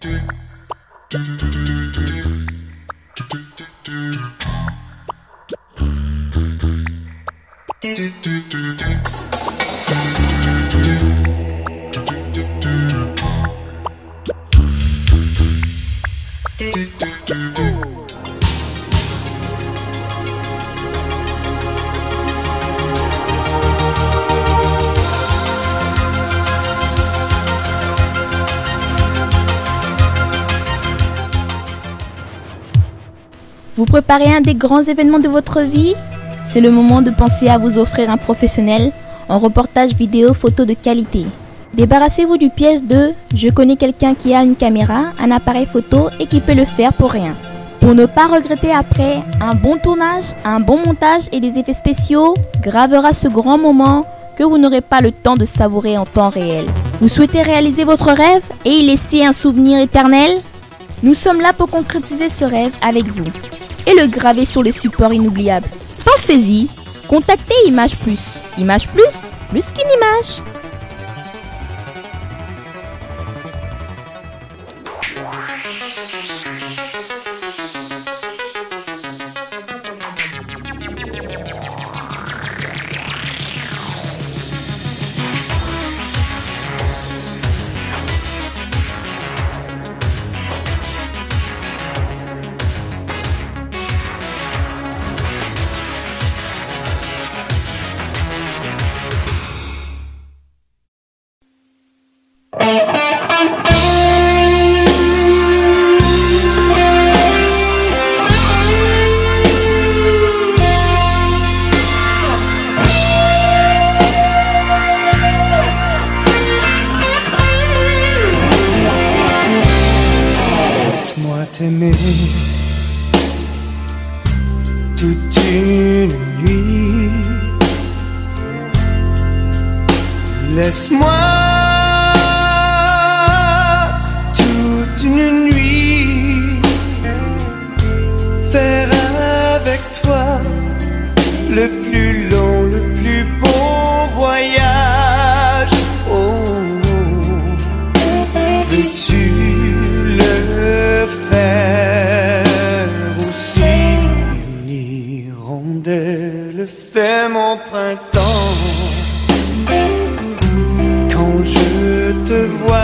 do do do Vous préparez un des grands événements de votre vie? C'est le moment de penser à vous offrir un professionnel en reportage vidéo photo de qualité. Débarrassez-vous du piège de je connais quelqu'un qui a une caméra, un appareil photo et qui peut le faire pour rien. Pour ne pas regretter après, un bon tournage, un bon montage et des effets spéciaux gravera ce grand moment que vous n'aurez pas le temps de savourer en temps réel. Vous souhaitez réaliser votre rêve et y laisser un souvenir éternel? Nous sommes là pour concrétiser ce rêve avec vous et le graver sur les supports inoubliables. Pensez-y, contactez Image Plus. Image Plus, plus qu'une image. T'aimer toute une nuit. Laisse-moi te vois.